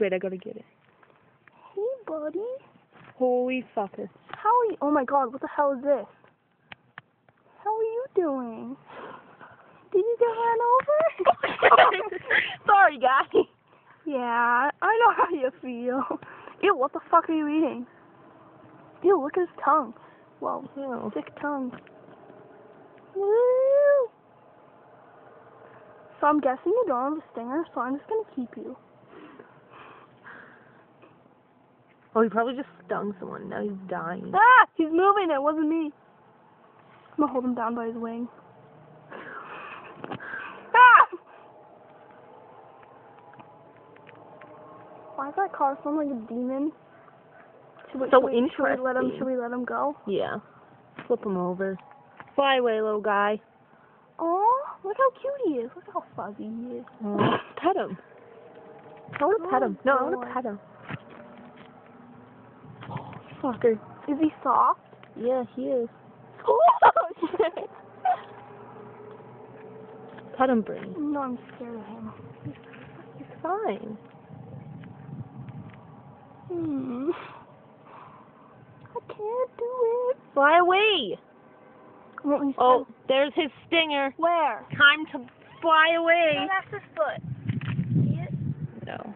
wait, I gotta get it. Hey, buddy. Holy fucker. How are you? Oh my god, what the hell is this? How are you doing? Did you get ran over? Sorry, guy. yeah, I know how you feel. Ew, what the fuck are you eating? Ew, look at his tongue. Whoa, Oh. sick tongue. Woo! So I'm guessing you don't have a stinger, so I'm just gonna keep you. Oh, he probably just stung someone. Now he's dying. Ah! He's moving, it wasn't me. I'm gonna hold him down by his wing. Ah! Why does that car sound like a demon? Should we, So we, should we let him? Should we let him go? Yeah. Flip him over. Fly away, little guy. Oh, look how cute he is. Look how fuzzy he is. Oh, pet him. I want to pet him. No, I want to pet him. Fucker. Is he soft? Yeah, he is. Oh shit! Pet him, Brady. No, I'm scared of him. He's fine. Hmm. I can't do it. Fly away. Oh, there's his stinger. Where? Time to fly away. that's his foot. See it? No.